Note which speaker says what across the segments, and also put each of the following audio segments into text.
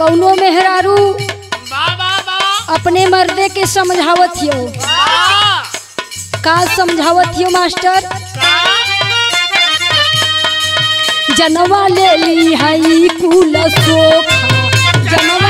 Speaker 1: कौनो मेहरारू? अपने मर्दे के समझावत हो का समझावत हो मास्टर? जनवा ले ली हई कुल सोखा जनवा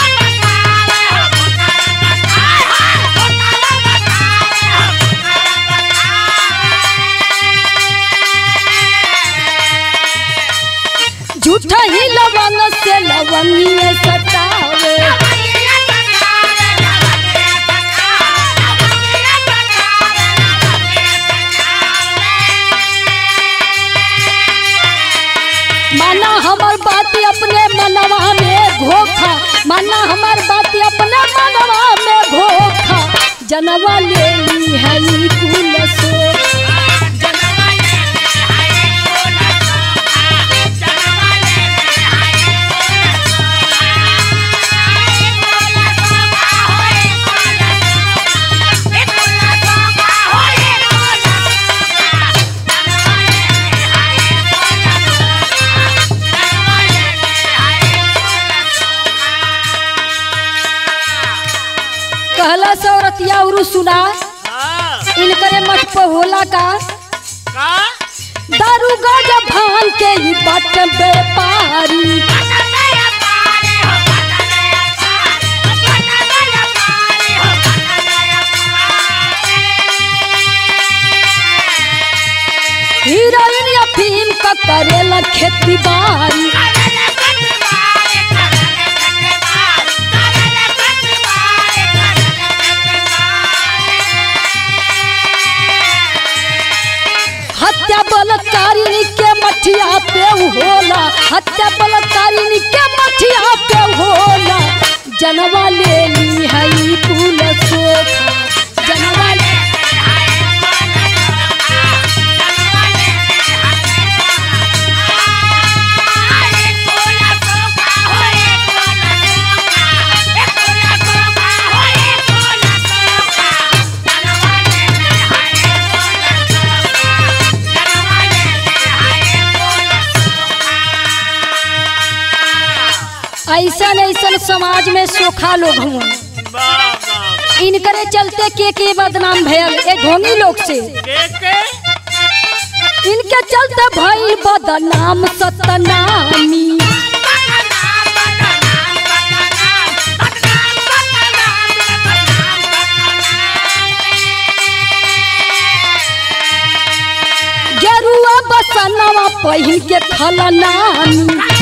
Speaker 1: हमर बात अपने मनवा में घोखा। माना हमार बात अपने मनवा में घोखा। जनवा ले सौरतिया उरु सुना इनकरे मठ पर होला का? दारू गाजा भान के ही बट व्यापारी हीरोइन या फ़िल्म का करेला खेती बाड़ी मठिया पे होला। हत्या बलात्कारिणी के मठिया ऐसन ऐसा समाज में सोखा लोग हुआ इनकरे चलते के के बदनाम भयल, ए ढोंगी लोग से। इनके चलते भइल बदनाम सतनामी। बसनवा पहिन के खलनामी।